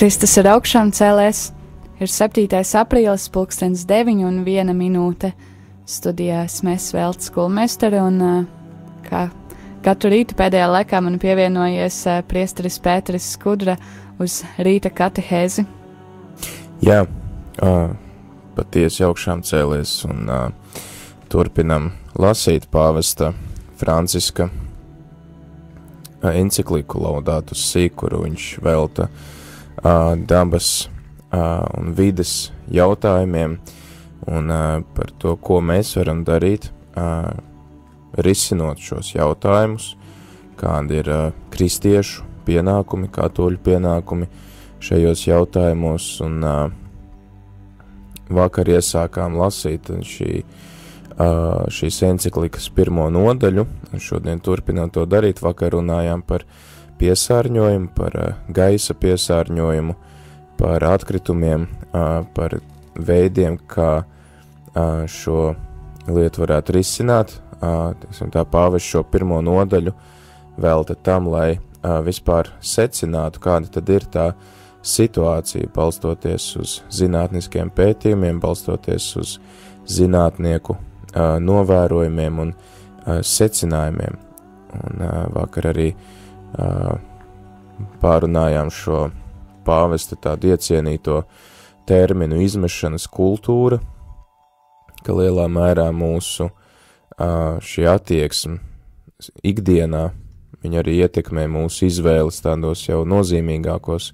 Kristus ir augšām cēlēs, ir 7. aprīlis, pulkstens 9 un 1 minūte. Studijās mēs vēlts skolmesteri un kā katru rītu pēdējā laikā man pievienojies priesteris Pēteris Skudra uz rīta katehēzi. Jā, uh, patiesi augšām cēlies un uh, turpinam lasīt pāvesta Franciska encikliku Laudātus Sīkuru viņš velta uh, dabas un vides jautājumiem un par to, ko mēs varam darīt, risinot šos jautājumus, kādi ir kristiešu pienākumi, katoļu pienākumi šajos jautājumos, un vakar iesākām lasīt šī, šīs enciklikas pirmo nodaļu, un šodien turpinām to darīt, vakar runājām par uh, piesārņojumu, par eh, gaisa piesārņojumu, par atkritumiem, par veidiem, kā šo lietu varētu risināt. Tiksim, tā pāvis šo pirmo nodaļu velta tam, lai vispār secinātu, kāda tad ir tā situācija, balstoties uz zinātniskiem pētījumiem, balstoties uz zinātnieku novērojumiem un secinājumiem. Un vakar arī uh, pārunājām šo pāvesta tādu iecienīto terminu izmešanas kultūra, ka lielā mērā mūsu šī attieksme ikdienā, viņa arī ietekmē mūsu izvēles tādos jau nozīmīgākos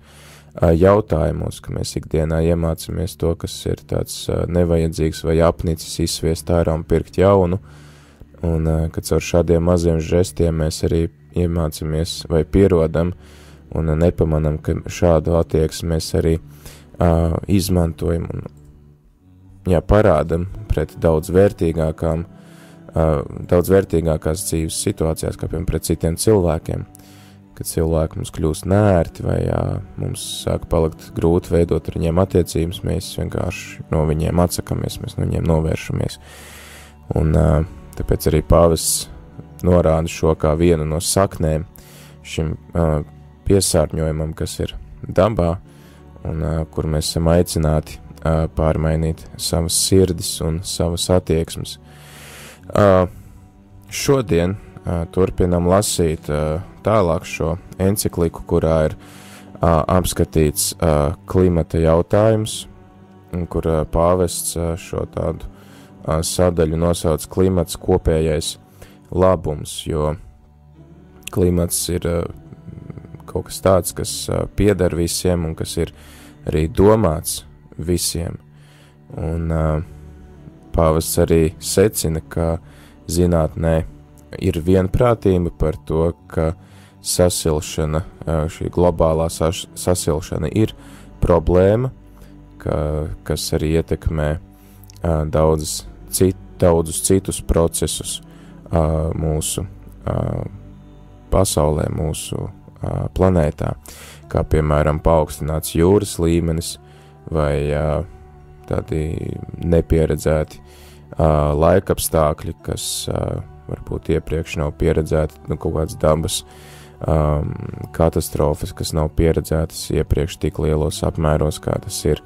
jautājumos, ka mēs ikdienā iemācāmies to, kas ir tāds nevajadzīgs vai apnicis izsviest ārā un pirkt jaunu, un ka caur šādiem maziem žestiem mēs arī iemācāmies vai pierodam un nepamanam, ka šādu attieksmi mēs arī uh, izmantojam un jā, parādam pret daudz vērtīgākām, uh, daudz vērtīgākās dzīves situācijās, kā piemēram pret citiem cilvēkiem. Kad cilvēki mums kļūst nērti vai jā, mums sāk palikt grūti veidot ar viņiem attiecības, mēs vienkārši no viņiem atsakamies, mēs no viņiem novēršamies. Un uh, tāpēc arī pāvests norāda šo kā vienu no saknēm šim uh, piesārņojumam, kas ir dabā, un uh, kur mēs esam aicināti uh, pārmainīt savas sirdis un savas attieksmes. Uh, šodien uh, turpinam lasīt uh, tālāk šo encikliku, kurā ir uh, apskatīts uh, klimata jautājums, kur uh, pāvests uh, šo tādu uh, sadaļu nosauc klimats kopējais labums, jo klimats ir uh, kaut kas tāds, kas uh, pieder visiem un kas ir arī domāts visiem. Un uh, pāvests arī secina, ka zinātnē ir vienprātība par to, ka sasilšana, šī globālā sasilšana ir problēma, ka, kas arī ietekmē daudzas cit, daudzus citus procesus mūsu pasaulē, mūsu planētā, kā piemēram paaugstināts jūras līmenis vai tādi nepieredzēti uh, laikapstākļi, kas varbūt iepriekš nav pieredzēti, nu, kaut kādas dabas um, katastrofas, kas nav pieredzētas iepriekš tik lielos apmēros, kā tas ir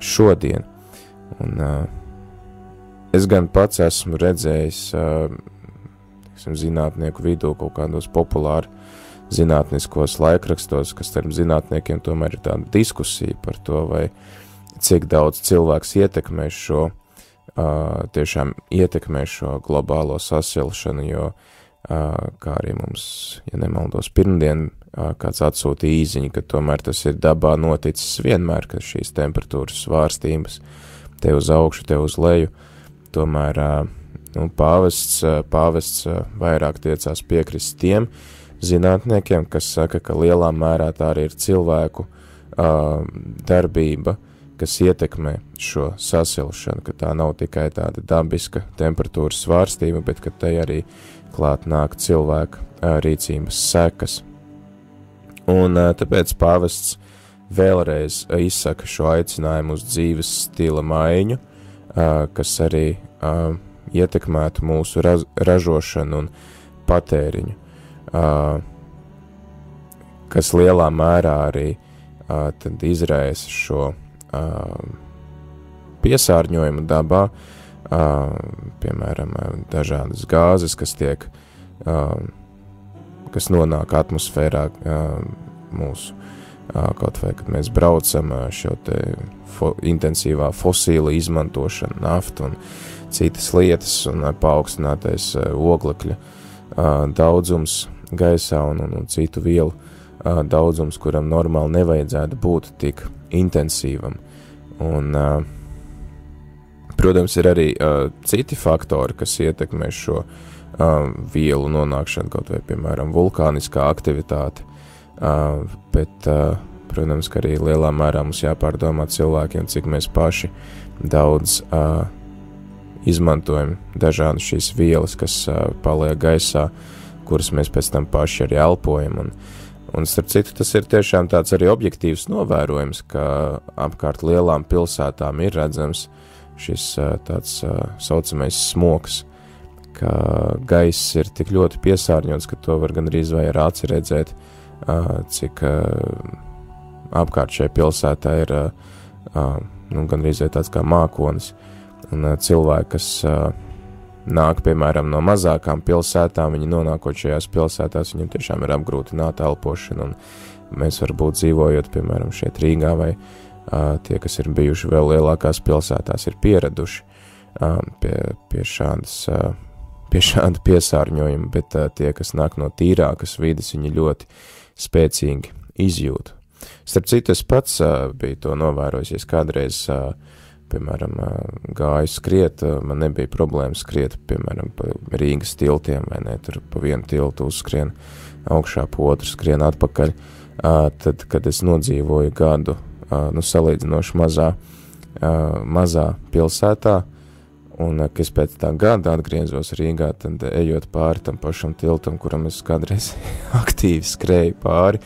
šodien. Un, uh, es gan pats esmu redzējis uh, teiksim, zinātnieku vidū kaut kādos populāri zinātniskos laikrakstos, kas starp zinātniekiem tomēr ir tāda diskusija par to, vai cik daudz cilvēks ietekmē šo, uh, tiešām ietekmē šo globālo sasilšanu, jo, uh, kā arī mums, ja nemaldos, pirmdien uh, kāds atsūtīja īziņu, ka tomēr tas ir dabā noticis vienmēr, ka šīs temperatūras svārstības te uz augšu, te uz leju, tomēr uh, Nu, pāvests, pāvests vairāk tiecās piekrist tiem zinātniekiem, kas saka, ka lielā mērā tā arī ir cilvēku uh, darbība, kas ietekmē šo sasilšanu, ka tā nav tikai tāda dabiska temperatūras svārstība, bet ka te arī klāt nāk cilvēka uh, rīcības sekas. Un uh, tāpēc pāvests vēlreiz izsaka šo aicinājumu uz dzīves stila maiņu, uh, kas arī uh, ietekmētu mūsu raz, ražošanu un patēriņu, uh, kas lielā mērā arī uh, izraisa šo uh, piesārņojumu dabā, uh, piemēram, dažādas gāzes, kas tiek, uh, kas nonāk atmosfērā uh, mūsu kaut vai, kad mēs braucam šo fo intensīvā fosīla izmantošana, nafta un citas lietas un paaugstinātais oglekļa daudzums gaisā un, un, un citu vielu daudzums, kuram normāli nevajadzētu būt tik intensīvam. Un, protams, ir arī citi faktori, kas ietekmē šo vielu nonākšanu, kaut vai, piemēram, vulkāniskā aktivitāte, bet, protams, ka arī lielā mērā mums jāpārdomā cilvēkiem, cik mēs paši daudz izmantojam dažādas šīs vielas, kas paliek gaisā, kuras mēs pēc tam paši arī elpojam. Un, un starp citu, tas ir tiešām tāds arī objektīvs novērojums, ka apkārt lielām pilsētām ir redzams šis tāds saucamais smoks, ka gaiss ir tik ļoti piesārņots, ka to var gan arī vai ar aci redzēt, uh, cik apkārt šai pilsētā ir nu, gandrīz tāds kā mākonis. Un cilvēki, kas nāk, piemēram, no mazākām pilsētām, viņi nonākot šajās pilsētās, viņiem tiešām ir apgrūtināta elpošana, mēs varbūt dzīvojot, piemēram, šeit Rīgā vai tie, kas ir bijuši vēl lielākās pilsētās, ir pieraduši pie, pie šādas pie šāda piesārņojuma, bet uh, tie, kas nāk no tīrākas vidas, viņi ļoti spēcīgi izjūtu. Starp citu, es pats uh, biju to novērojis, ja kādreiz, uh, piemēram, gāju skriet, man nebija problēma skriet, piemēram, pa Rīgas tiltiem, vai ne, tur pa vienu tiltu uzskrien augšā, pa otru skrien atpakaļ, tad, kad es nodzīvoju gadu, nu, salīdzinoši mazā, mazā pilsētā, Un, kad es pēc tā gada atgriezos Rīgā, tad ejot pāri tam pašam tiltam, kuram es kādreiz aktīvi skrēju pāri,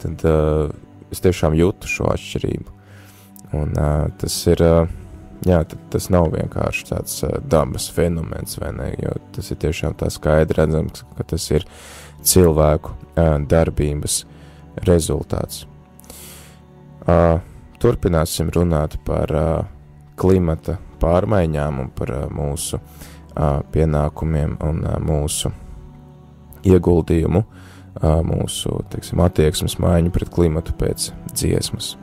tad es tiešām jūtu šo atšķirību. Un uh, tas ir, uh, jā, tas nav vienkārši tāds uh, dabas fenomens, vai ne, jo tas ir tiešām tā skaidri redzams, ka tas ir cilvēku uh, darbības rezultāts. Uh, turpināsim runāt par uh, klimata pārmaiņām un par mūsu pienākumiem un mūsu ieguldījumu, mūsu teiksim, attieksmes maiņu pret klimatu pēc dziesmas.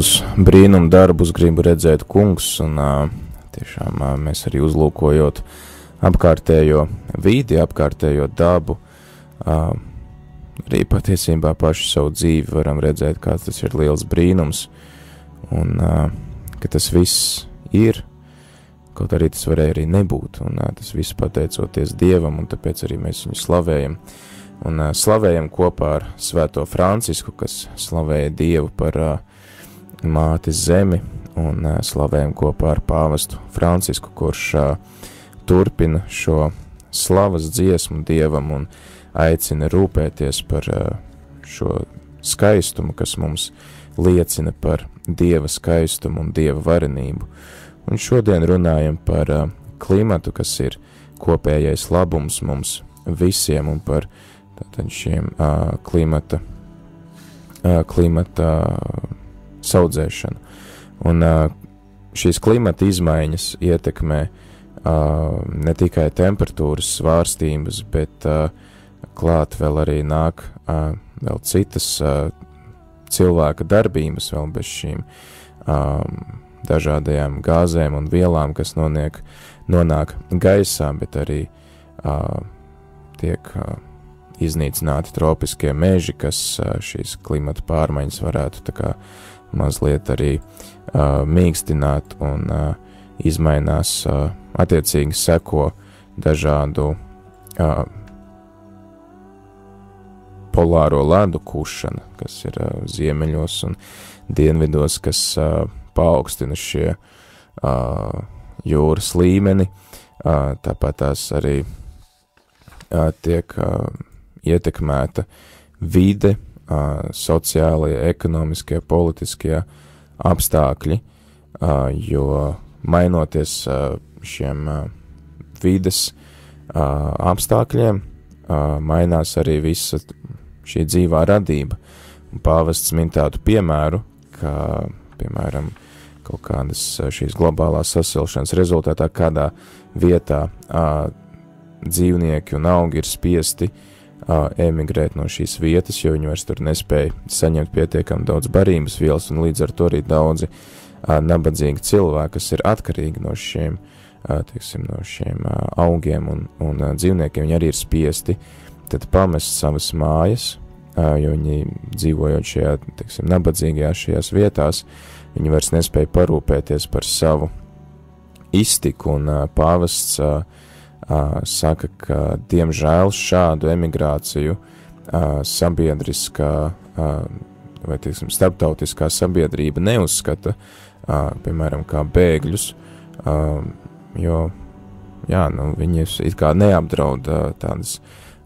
Tavus brīnumu darbus gribu redzēt kungs, un tiešām mēs arī uzlūkojot apkārtējo vidi, apkārtējo dabu, arī patiesībā pašu savu dzīvi varam redzēt, kā tas ir liels brīnums, un ka tas viss ir, kaut arī tas varēja arī nebūt, un tas viss pateicoties Dievam, un tāpēc arī mēs viņu slavējam. Un slavējam kopā ar Svēto Francisku, kas slavēja Dievu par uh, māti zemi, un uh, slavējam kopā ar pāvestu Francisku, kurš uh, turpina šo slavas dziesmu Dievam un aicina rūpēties par uh, šo skaistumu, kas mums liecina par Dieva skaistumu un Dieva varenību. Un šodien runājam par klimatu, kas ir kopējais labums mums visiem un par tātad šiem klimata, klimata saudzēšanu. Un šīs klimata izmaiņas ietekmē ne tikai temperatūras svārstības, bet klāt vēl arī nāk vēl citas cilvēka darbības, vēl bez šīm dažādajām gāzēm un vielām, kas noniek, nonāk gaisā, bet arī uh, tiek uh, iznīcināti tropiskie meži, kas uh, šīs klimata pārmaiņas varētu kā mazliet arī uh, mīkstināt un uh, izmainās, uh, attiecīgi seko dažādu uh, polāro ledu kušana, kas ir uh, ziemeļos un dienvidos, kas uh, paaugstina šie uh, jūras līmeni, uh, tāpat tās arī uh, tiek uh, ietekmēta vide, sociālie, ekonomiskie, politiskie apstākļi, jo mainoties šiem vides apstākļiem, mainās arī visa šī dzīvā radība. Pāvests min tādu piemēru, ka, piemēram, kaut kādas šīs globālās sasilšanas rezultātā kādā vietā dzīvnieki un augi ir spiesti uh, emigrēt no šīs vietas, jo viņi vairs tur nespēja saņemt pietiekami daudz barības vielas, un līdz ar to arī daudzi uh, nabadzīgi cilvēki, kas ir atkarīgi no šiem, uh, teiksim, no šiem uh, augiem un, un uh, dzīvniekiem, viņi arī ir spiesti tad pamest savas mājas, jo viņi dzīvojot šajā, teiksim, nabadzīgajās šajās vietās, viņi vairs nespēja parūpēties par savu iztiku, un pāvests saka, ka diemžēl šādu emigrāciju sabiedriskā vai, teiksim, starptautiskā sabiedrība neuzskata, piemēram, kā bēgļus, jo, jā, nu, viņus it kā neapdraud tādas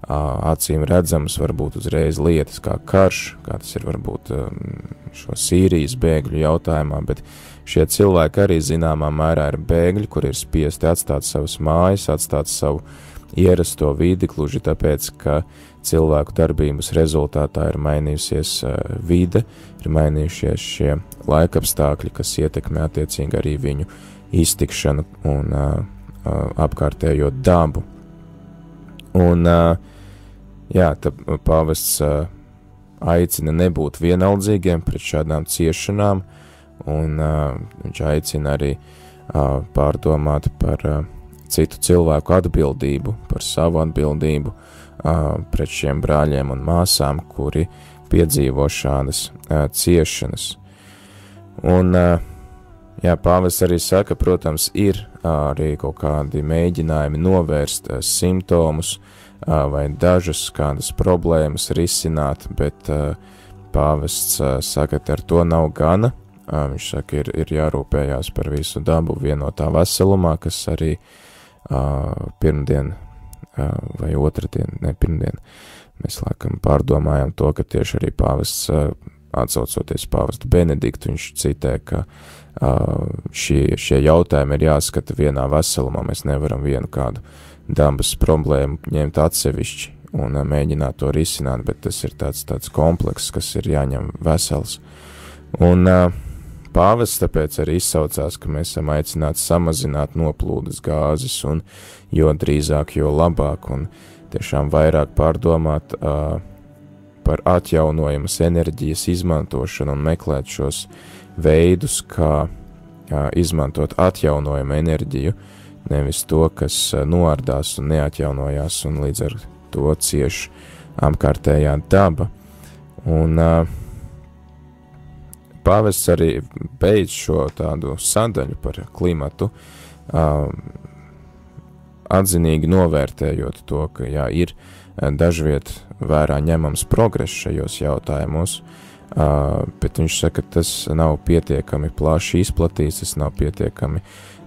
acīm redzamas varbūt uzreiz lietas kā karš, kā tas ir varbūt šo Sīrijas bēgļu jautājumā, bet šie cilvēki arī zināmā mērā ir bēgļi, kur ir spiesti atstāt savas mājas, atstāt savu ierasto vidi, gluži tāpēc, ka cilvēku darbības rezultātā ir mainījusies vide, ir mainījušies šie laikapstākļi, kas ietekmē attiecīgi arī viņu iztikšanu un uh, apkārtējo dabu. Un uh, Jā, tad pāvests uh, aicina nebūt vienaldzīgiem pret šādām ciešanām, un uh, viņš aicina arī uh, pārdomāt par uh, citu cilvēku atbildību, par savu atbildību uh, pret šiem brāļiem un māsām, kuri piedzīvo šādas uh, ciešanas. Un, uh, jā, pāvests arī saka, protams, ir uh, arī kaut kādi mēģinājumi novērst uh, simptomus, uh, vai dažas kādas problēmas risināt, bet pāvests saka, ka ar to nav gana. Viņš saka, ir, ir jārūpējās par visu dabu vienotā veselumā, kas arī pirmdien vai otrdien, ne pirmdien, mēs laikam pārdomājam to, ka tieši arī pāvests, atsaucoties pāvestu Benediktu, viņš citē, ka šie, šie jautājumi ir jāskata vienā veselumā, mēs nevaram vienu kādu dabas problēmu ņemt atsevišķi un mēģināt to risināt, bet tas ir tāds, tāds komplekss, kas ir jāņem vesels. Un uh, pāvests tāpēc arī izsaucās, ka mēs esam aicināti samazināt noplūdes gāzes, un jo drīzāk, jo labāk, un tiešām vairāk pārdomāt uh, par atjaunojamas enerģijas izmantošanu un meklēt šos veidus, kā uh, izmantot atjaunojumu enerģiju, nevis to, kas noārdās un neatjaunojās, un līdz ar to cieš apkārtējā daba. Un uh, pāvests arī beidz šo tādu sadaļu par klimatu, uh, atzinīgi novērtējot to, ka jā, ir dažviet vērā ņemams progress šajos jautājumos, uh, bet viņš saka, ka tas nav pietiekami plaši izplatīts, tas nav pietiekami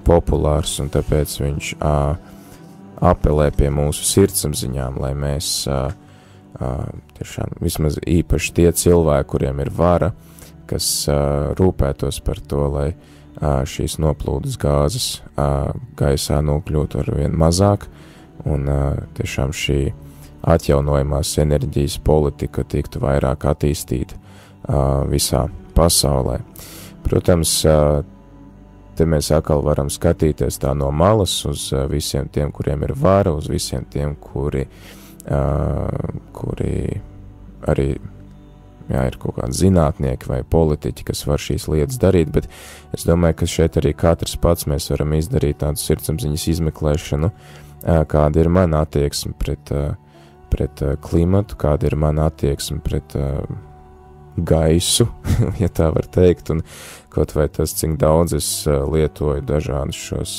populārs, un tāpēc viņš uh, apelē pie mūsu sirdsapziņām, lai mēs uh, uh, tiešām vismaz īpaši tie cilvēki, kuriem ir vara, kas uh, rūpētos par to, lai uh, šīs noplūdes gāzes uh, gaisā nokļūtu ar vien mazāk, un uh, tiešām šī atjaunojamās enerģijas politika tiktu vairāk attīstīta uh, visā pasaulē. Protams, uh, te mēs atkal varam skatīties tā no malas uz visiem tiem, kuriem ir vara, uz visiem tiem, kuri, uh, kuri arī jā, ir kaut kādi zinātnieki vai politiķi, kas var šīs lietas darīt, bet es domāju, ka šeit arī katrs pats mēs varam izdarīt tādu sirdsapziņas izmeklēšanu, kāda ir mana attieksme pret pret klimatu, kāda ir mana attieksme pret gaisu, ja tā var teikt, un kaut vai tas, cik daudz es lietoju dažādus šos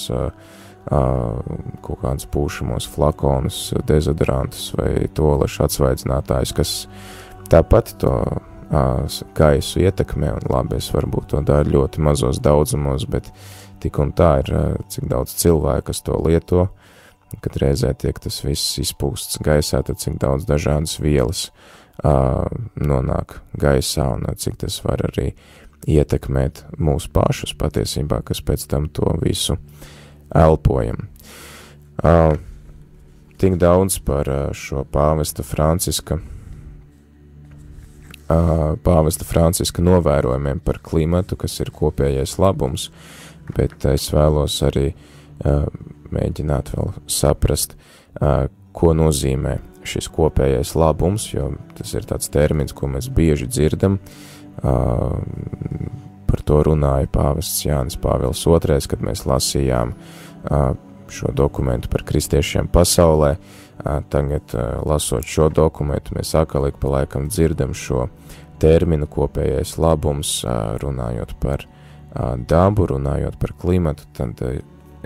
kaut kādus pūšamos flakonus, dezodorantus vai tolešu atsvaidzinātājus, kas tāpat to gaisu ietekmē, un labi, es varbūt to daru ļoti mazos daudzumos, bet tik un tā ir, cik daudz cilvēku, to lieto, kad reizē tiek tas viss izpūsts gaisā, tad cik daudz dažādas vielas uh, nonāk gaisā un cik tas var arī ietekmēt mūsu pašus patiesībā, kas pēc tam to visu elpojam. Uh, tik daudz par uh, šo pāvesta Franciska, pāvesta Franciska novērojumiem par klimatu, kas ir kopējais labums, bet es vēlos arī mēģināt vēl saprast, ko nozīmē šis kopējais labums, jo tas ir tāds termins, ko mēs bieži dzirdam. Par to runāja pāvests Jānis Pāvils II, kad mēs lasījām šo dokumentu par kristiešiem pasaulē. Tagad, lasot šo dokumentu, mēs atkal ik pa laikam dzirdam šo terminu kopējais labums, runājot par dabu, runājot par klimatu, tad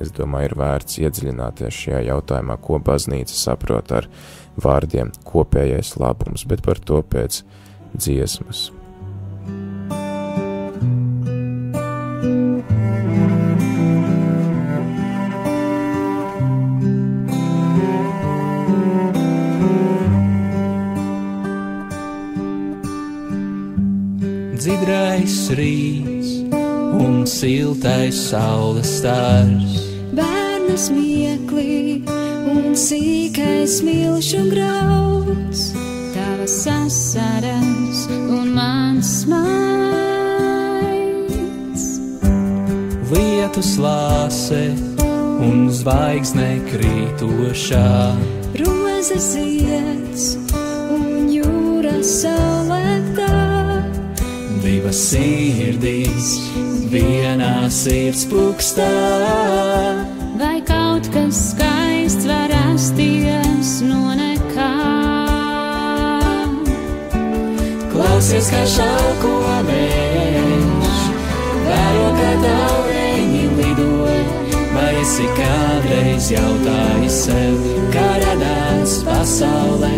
es domāju, ir vērts iedziļināties šajā jautājumā, ko baznīca saprot ar vārdiem kopējais labums, bet par to pēc dziesmas. Dzidrais rīts un siltais saules stars bērnu smieklī un sīkais milšu grauds, tavas sasaras un mans maigs. Lietus lāse un zvaigzne krītošā, roze zieds un jūra saulētā. Sirdīs vienā sirds pukstā. Vai kaut kas skaists var rasties no nekā. Klausies, kā šauko vējš, vēro, kā taureņi lidoja, vai esi kādreiz jautājis sev, kā radās pasaulē,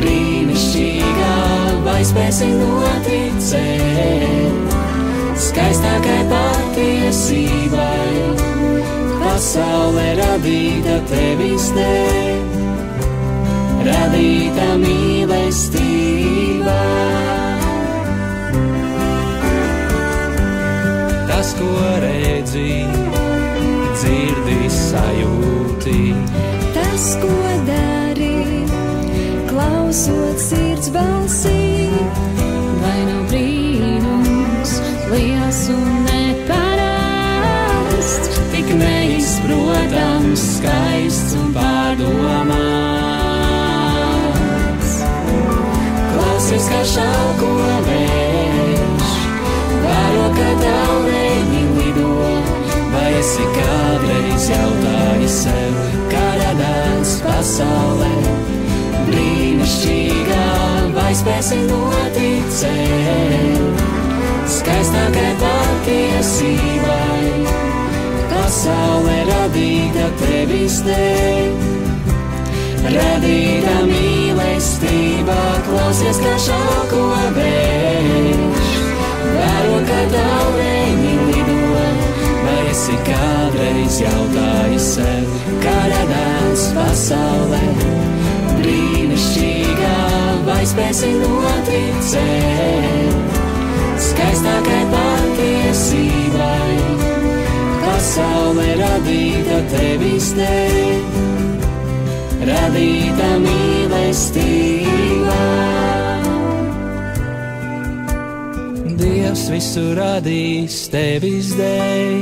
brīnišķīgā, vai spēsi noticēt, skaistākai patiesībai pasaule radīta tevis dēļ, radīta mīlestībā. Tas, ko redzi, dzirdi, sajūti, Tas, ko dari, klausot sirds balsī, un neparasts, tik neizprotams, skaists un pārdomāts. Klausies, kā šauko vējš, vēro, ka tālēņi lido, vai esi kādreiz jautājis sev, kā radās pasaulē brīnišķīgā, vai spēsim noticēt skaistākai patiesībai. Pasaule radīta tevis dēļ, radīta mīlestībā, klausies, kā šāko vējš, vēro, kā daureņi lido, vai esi kādreiz jautājis sev, kā radās pasaulē? Brīnišķīgā, vai spēsi noticēt skaistākai patiesībai. Pasaule radīta tevis dēļ, radīta mīlestībā. Dievs visu radīs tevis dēļ,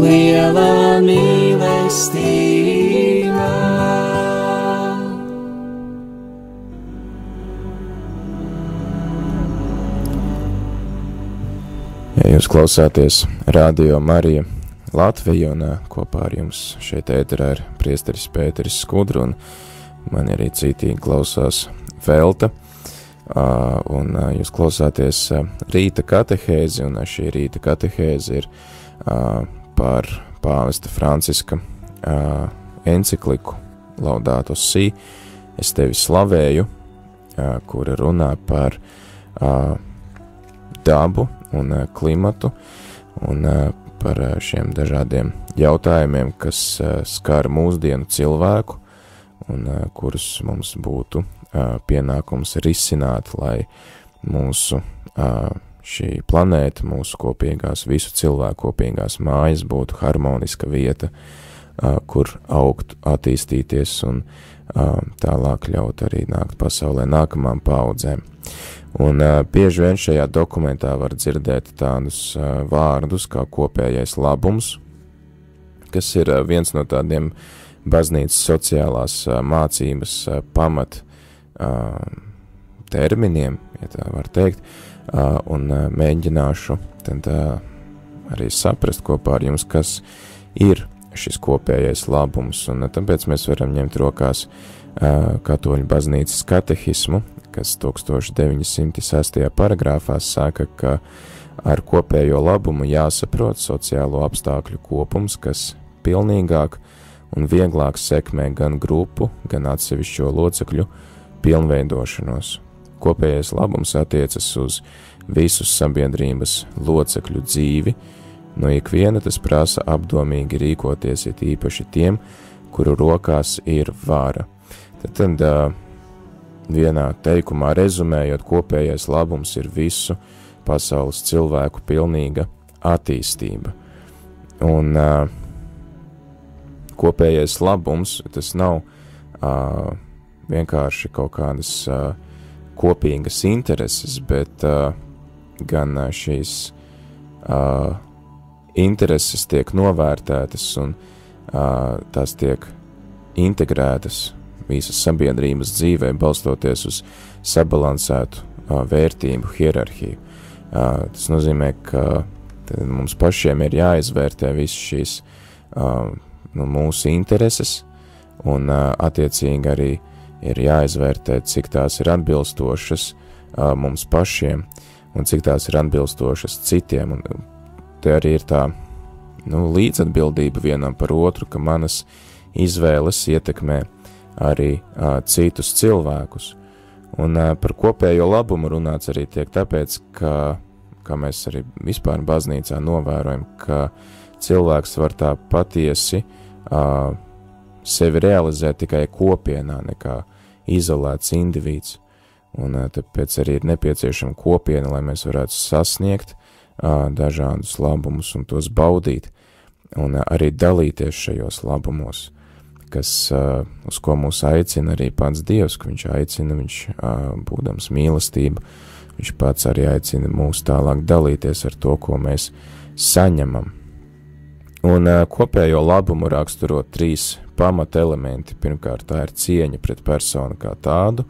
liela mīlestība. Ja jūs klausāties Radio Marija Latviju un kopā ar jums šeit ēterā ir priesteris Pēteris Skudru un man arī citīgi klausās Velta. Un jūs klausāties rīta katehēzi un šī rīta katehēzi ir par pāvesta Franciska encikliku Laudāto Si, es tevi slavēju, kura runā par dabu un eh, klimatu un eh, par eh, šiem dažādiem jautājumiem, kas skar mūsdienu cilvēku un kurus mums būtu pienākums risināt, lai mūsu šī planēta, mūsu kopīgās, visu cilvēku kopīgās mājas būtu harmoniska vieta, kur augt, attīstīties un tālāk ļaut arī nākt pasaulē nākamām paudzēm. Un uh, bieži vien šajā dokumentā var dzirdēt tādus uh, vārdus kā kopējais labums, kas ir uh, viens no tādiem baznīcas sociālās uh, mācības uh, pamat uh, terminiem, ja tā var teikt, uh, un uh, mēģināšu tad uh, arī saprast kopā ar jums, kas ir šis kopējais labums, un uh, tāpēc mēs varam ņemt rokās uh, katoļu baznīcas katehismu, kas 1906. paragrāfā saka, ka ar kopējo labumu jāsaprot sociālo apstākļu kopums, kas pilnīgāk un vieglāk sekmē gan grupu, gan atsevišķo locekļu pilnveidošanos. Kopējais labums attiecas uz visu sabiedrības locekļu dzīvi, no ikviena tas prasa apdomīgi rīkoties, it īpaši tiem, kuru rokās ir vāra. Tad, tad vienā teikumā rezumējot, kopējais labums ir visu pasaules cilvēku pilnīga attīstība. Un uh, kopējais labums tas nav uh, vienkārši kaut kādas uh, kopīgas intereses, bet uh, gan uh, šīs uh, intereses tiek novērtētas un uh, tās tiek integrētas visas sabiedrības dzīvē, balstoties uz sabalansētu vērtību hierarhiju. Tas nozīmē, ka mums pašiem ir jāizvērtē visas šīs nu, mūsu intereses, un attiecīgi arī ir jāizvērtē, cik tās ir atbilstošas mums pašiem, un cik tās ir atbilstošas citiem. Un te arī ir tā nu, līdzatbildība vienam par otru, ka manas izvēles ietekmē arī uh, citus cilvēkus. Un uh, par kopējo labumu runāts arī tiek tāpēc, ka, kā mēs arī vispār baznīcā novērojam, ka cilvēks var tā patiesi uh, sevi realizēt tikai kopienā, nekā izolēts indivīds. Un uh, tāpēc arī ir nepieciešama kopiena, lai mēs varētu sasniegt uh, dažādus labumus un tos baudīt, un uh, arī dalīties šajos labumos kas, uz ko mūs aicina arī pats Dievs, ka viņš aicina, viņš būdams mīlestība, viņš pats arī aicina mūs tālāk dalīties ar to, ko mēs saņemam. Un kopējo labumu raksturo trīs pamatelementi. Pirmkārt, tā ir cieņa pret personu kā tādu,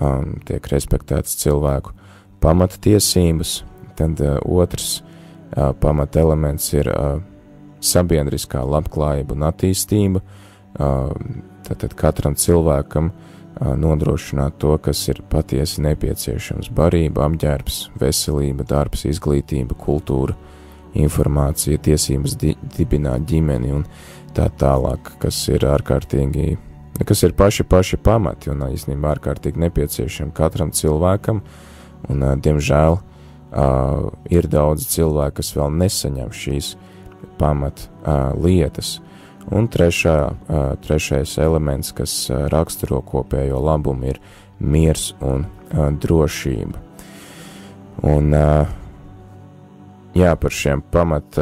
um, tiek respektētas cilvēku pamattiesības, tad uh, otrs uh, pamatelements ir uh, sabiedriskā labklājība un attīstība, uh, Tātad katram cilvēkam nodrošināt to, kas ir patiesi nepieciešams - barība, apģērbs, veselība, darbs, izglītība, kultūra, informācija, tiesības di dibināt ģimeni un tā tālāk, kas ir ārkārtīgi, kas ir paši paši pamati un īstenībā ārkārtīgi nepieciešami katram cilvēkam, un, diemžēl, ir daudz cilvēku, kas vēl nesaņem šīs pamat lietas. Un trešā, trešais elements, kas raksturo kopējo labumu, ir miers un drošība. Un, jā, par šiem pamat,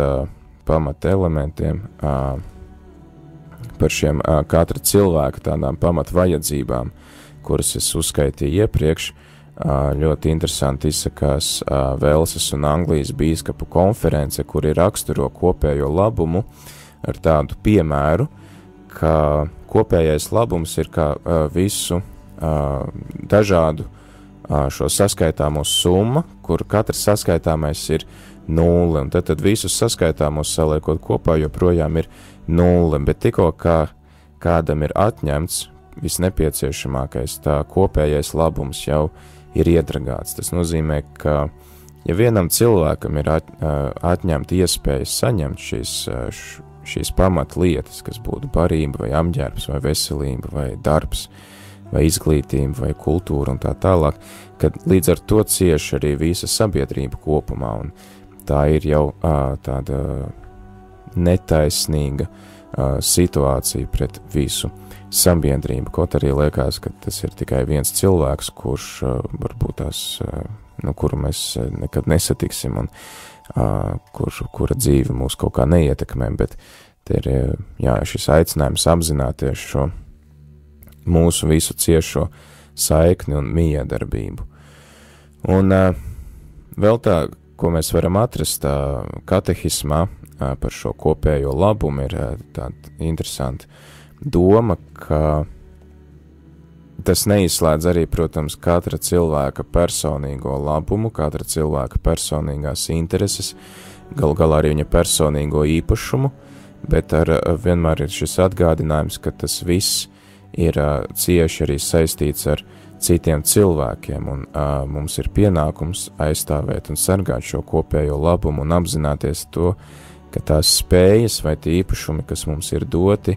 pamat elementiem, par šiem katra cilvēka tādām pamat vajadzībām, kuras es uzskaitīju iepriekš, ļoti interesanti izsakās Velsas un Anglijas bīskapu konference, kuri raksturo kopējo labumu, uh, ar tādu piemēru, ka kopējais labums ir kā visu dažādu šo saskaitāmo summa, kur katrs saskaitāmais ir nulle, un tad, tad visus saskaitāmos saliekot kopā joprojām ir nulle, bet tikko kā kādam ir atņemts visnepieciešamākais, tā kopējais labums jau ir iedragāts. Tas nozīmē, ka ja vienam cilvēkam ir at, atņemta iespēja saņemt šīs, šīs pamatlietas, kas būtu barība, vai apģērbs, vai veselība, vai darbs, vai izglītība, vai kultūra un tā tālāk, kad līdz ar to cieši arī visa sabiedrība kopumā, un tā ir jau ā, tāda netaisnīga ā, situācija pret visu sabiedrību, kaut arī liekas, ka tas ir tikai viens cilvēks, kurš ā, varbūt tās, ā, nu, kuru mēs nekad nesatiksim, un kur, kura dzīve mūs kaut kā neietekmē, bet te ir jā, šis aicinājums apzināties šo mūsu visu ciešo saikni un miedarbību. Un vēl tā, ko mēs varam atrast katehismā par šo kopējo labumu, ir tāda interesanta doma, ka Tas neizslēdz arī, protams, katra cilvēka personīgo labumu, katra cilvēka personīgās intereses, gal galā arī viņa personīgo īpašumu, bet ar vienmēr ir šis atgādinājums, ka tas viss ir cieši arī saistīts ar citiem cilvēkiem, un uh, mums ir pienākums aizstāvēt un sargāt šo kopējo labumu un apzināties to, ka tās spējas vai tie īpašumi, kas mums ir doti,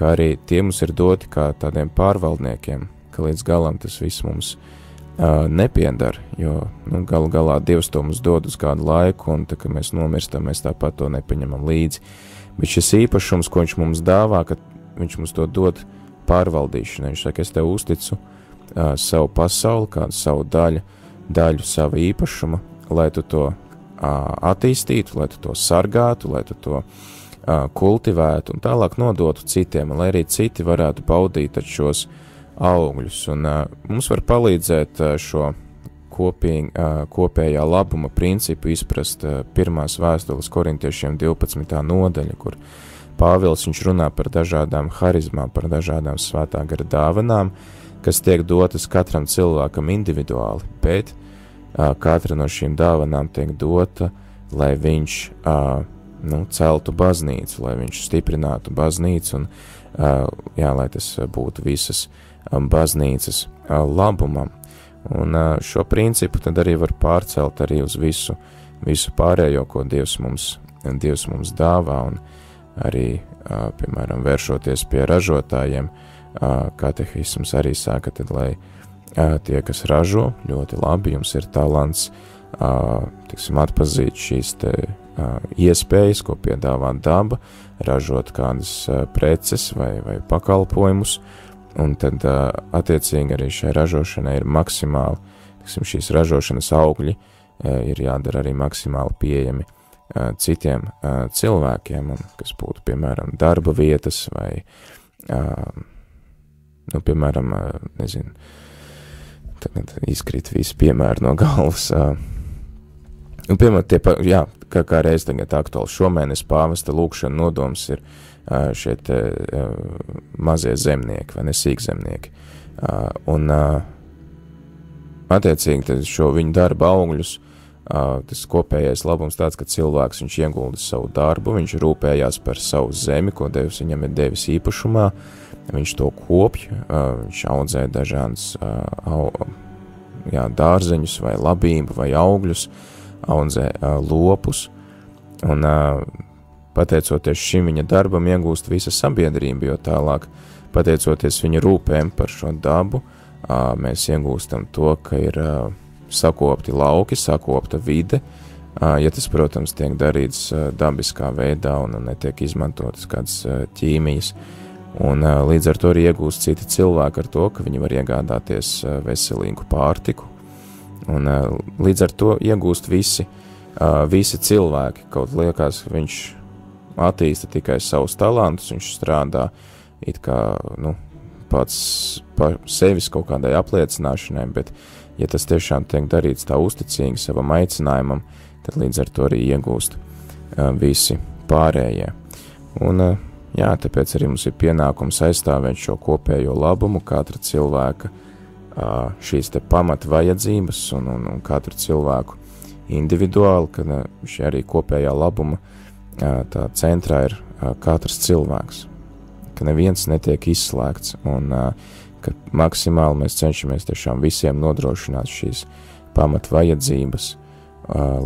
kā arī tie mums ir doti kā tādiem pārvaldniekiem, ka līdz galam tas viss mums uh, nepiedara, jo nu, galu galā Dievs to mums dod uz kādu laiku, un tā, kad mēs nomirstam, mēs tāpat to nepaņemam līdzi. Bet šis īpašums, ko viņš mums dāvā, ka viņš mums to dod pārvaldīšanai, viņš saka, es tev uzticu uh, savu pasauli, kādu savu daļu, daļu savu īpašumu, lai tu to uh, attīstītu, lai tu to sargātu, lai tu to uh, kultivētu un tālāk nodotu citiem, lai arī citi varētu baudīt šos augļus. Un, mums var palīdzēt šo kopīgi, uh, kopējā labuma principu izprast pirmās vēstules korintiešiem 12. nodaļa, kur Pāvils viņš runā par dažādām harizmām, par dažādām svētā gara dāvanām, kas tiek dotas katram cilvēkam individuāli, bet katra no šīm dāvanām tiek dota, lai viņš uh, nu, celtu baznīcu, lai viņš stiprinātu baznīcu un, jā, lai tas būtu visas Um, baznīcas labumam. Un šo principu tad arī var pārcelt arī uz visu, visu pārējo, ko Dievs mums, Dievs mums dāvā, un arī, piemēram, vēršoties pie ražotājiem, katehisms arī saka, tad, lai tie, kas ražo, ļoti labi, jums ir talants, tiksim, atpazīt šīs te iespējas, ko piedāvā daba, ražot kādas preces vai, vai pakalpojumus, un tad attiecīgi arī šai ražošanai ir maksimāli, tiksim, šīs ražošanas augļi ir jādara arī maksimāli pieejami citiem cilvēkiem, un kas būtu, piemēram, darba vietas vai, nu, piemēram, nezinu, tagad izkrīt visi piemēri no galvas. Un, piemēram, tie, jā, kā, kā reiz tagad aktuāli šomēnes pāvesta lūkšana nodoms ir uh, šie te, mazie zemnieki vai nesīkzemnieki. Un attiecīgi šo viņu darba augļus Uh, tas kopējais labums tāds, ka cilvēks viņš iegulda savu darbu, viņš rūpējās par savu zemi, ko Dievs viņam ir devis īpašumā, viņš to kopj, uh, viņš audzē dažādas uh, au, jā, dārzeņus vai labību vai augļus, audzē lopus, un pateicoties šim viņa darbam iegūst visa sabiedrība, jo tālāk, pateicoties viņa rūpēm par šo dabu, mēs iegūstam to, ka ir sakopti lauki, sakopta vide, ja tas, protams, tiek darīts dabiskā veidā un netiek izmantotas kādas ķīmijas. Un līdz ar to arī iegūst citi cilvēki ar to, ka viņi var iegādāties veselīgu pārtiku. Un līdz ar to iegūst visi, visi cilvēki. Kaut liekas, viņš attīsta tikai savus talantus, viņš strādā it kā, nu, pats par sevis kaut kādai apliecināšanai, bet ja tas tiešām tiek darīts tā uzticīgi savam aicinājumam, tad līdz ar to arī iegūst uh, visi pārējie. Un, jā, tāpēc arī mums ir pienākums aizstāvēt šo kopējo labumu, katra cilvēka šīs pamata vajadzības un, un, un katru cilvēku individuāli, kad šī arī kopējā labuma tā centrā ir katrs cilvēks, ka neviens netiek izslēgts un ka maksimāli mēs cenšamies tiešām visiem nodrošināt šīs pamat vajadzības,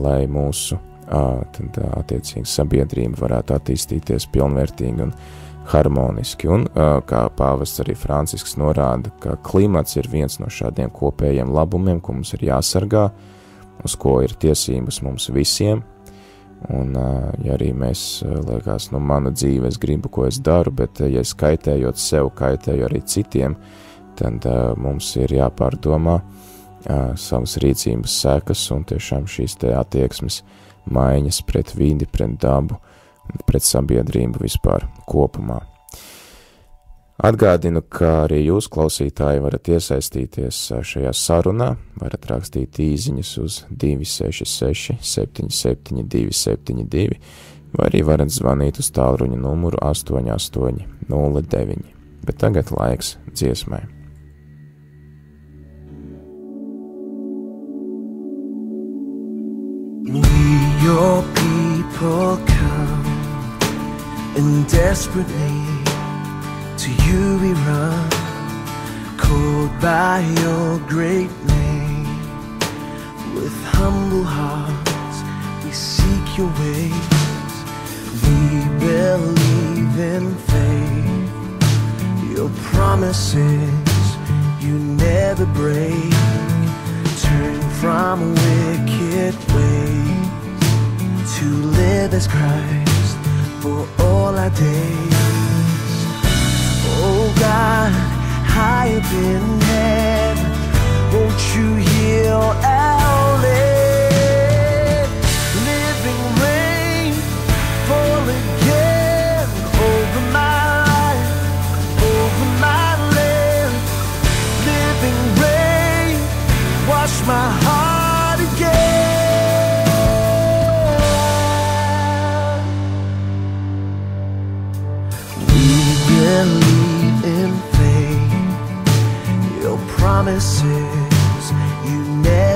lai mūsu tad, attiecīgi sabiedrība varētu attīstīties pilnvērtīgi un harmoniski. Un, kā pāvests arī Francisks norāda, ka klimats ir viens no šādiem kopējiem labumiem, ko mums ir jāsargā, uz ko ir tiesības mums visiem. Un, ja arī mēs, liekas, nu, mana dzīve, es gribu, ko es daru, bet, ja es kaitējot sev, kaitēju arī citiem, uh, tad uh, mums ir jāpārdomā uh, savas rīcības sekas un tiešām šīs te attieksmes maiņas pret vidi, pret dabu, pret sabiedrību vispār kopumā. Atgādinu, ka arī jūs, klausītāji, varat iesaistīties šajā sarunā, varat rakstīt īsiņas uz 266, 772, 72, vai arī varat zvanīt uz tālruņa numuru 8809. Bet tagad laiks dziesmai. Your people come, and desperately to you we run, called by your great name. With humble hearts, we seek your ways. We believe in faith, your promises you never break. Turn from wicked ways to live as Christ for all our days. Oh God, high up in heaven, won't you heal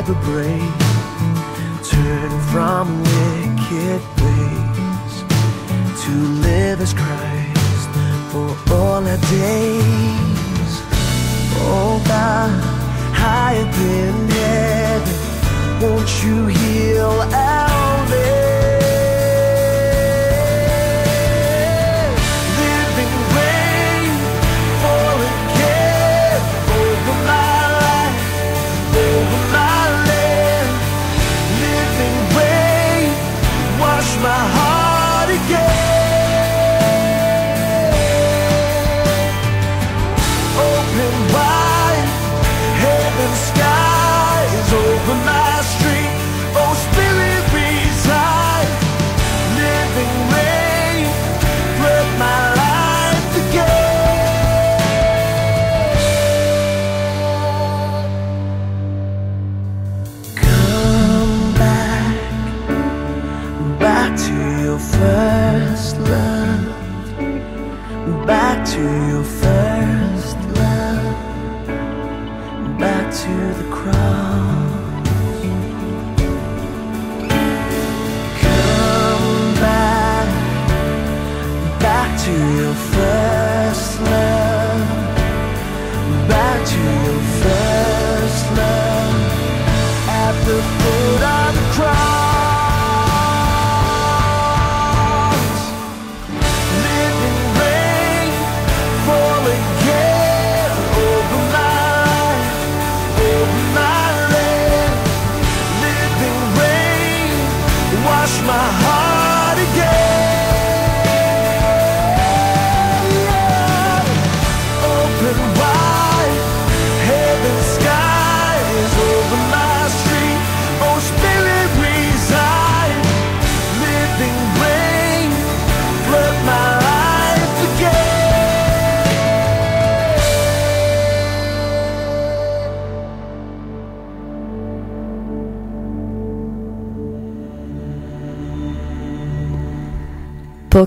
never break. Turn from wicked ways to live as Christ for all our days. Oh God, high up in heaven, won't you heal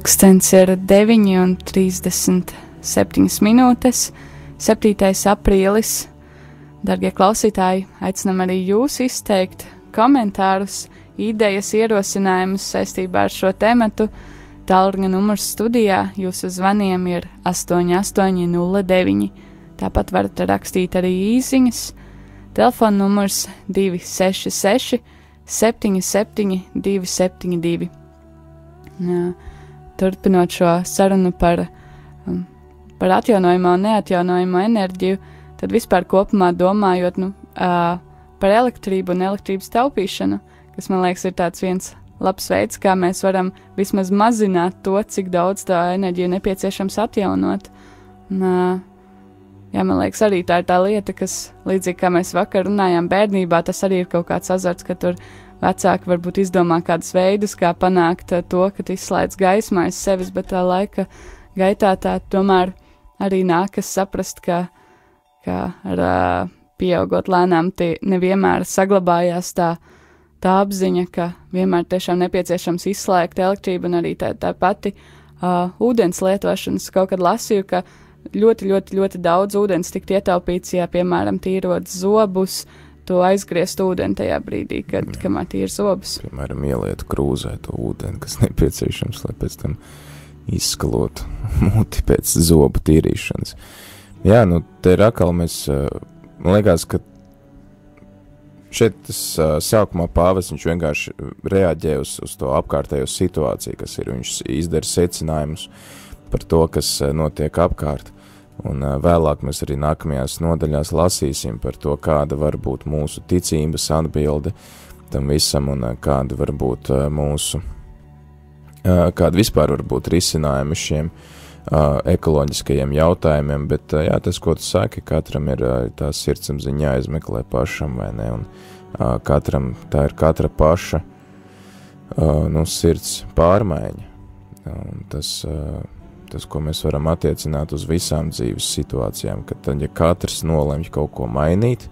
Pulkstenis ir 9,37 minūtes, 7. aprīlis. Darbie klausītāji, aicinam arī jūs izteikt komentārus, idejas, ierosinājumus saistībā ar šo tematu. Tālruņa numurs studijā jūsu zvaniem ir 8809. Tāpat varat rakstīt arī īsiņas. Telefona numurs 266 77 272. Jā. Turpinot šo sarunu par, um, par atjaunojamo un neatjaunojamo enerģiju, tad vispār kopumā domājot nu, uh, par elektrību un elektrības taupīšanu, kas man liekas ir tāds viens labs veids, kā mēs varam vismaz mazināt to, cik daudz tā enerģija nepieciešams atjaunot. Un, uh, jā, man liekas, arī tā ir tā lieta, kas, līdzīgi kā mēs vakar runājām bērnībā, tas arī ir kaut kāds azarts, ka tur vecāki varbūt izdomā kādus veidus, kā panākt eh, to, ka izslēdz gaismu aiz sevis, bet tā laika gaitā tā tomēr arī nākas saprast, ka, ka ar uh, pieaugot lēnām tie nevienmēr saglabājās tā, tā apziņa, ka vienmēr tiešām nepieciešams izslēgt elektrību un arī tā, tā pati uh, ūdens lietošanas. Kaut kad lasīju, ka ļoti, ļoti, ļoti daudz ūdens tiktu ietaupīts, ja, piemēram, tīrot zobus, to aizgriezt ūdeni tajā brīdī, kad Jā. kamēr ir zobs. Piemēram, ieliet krūzē to ūdeni, kas nepieciešams, lai pēc tam izskalotu muti pēc zobu tīrīšanas. Jā, nu, te ir atkal mēs, man liekas, ka šeit tas sākumā pāvis viņš vienkārši reaģē uz, uz to apkārtējo situāciju, kas ir, viņš izdara secinājumus par to, kas notiek apkārt. Un vēlāk mēs arī nākamajās nodaļās lasīsim par to, kāda var būt mūsu ticības atbilde tam visam un kāda var būt mūsu, kāda vispār var būt risinājumi šiem ekoloģiskajiem jautājumiem, bet jā, tas, ko tu saki, katram ir tā sirdsapziņa jāizmeklē pašam, vai ne, un katram tā ir katra paša, nu, sirds pārmaiņa. Un tas, uh, tas, ko mēs varam attiecināt uz visām dzīves situācijām, ka tad, ja katrs nolemj kaut ko mainīt,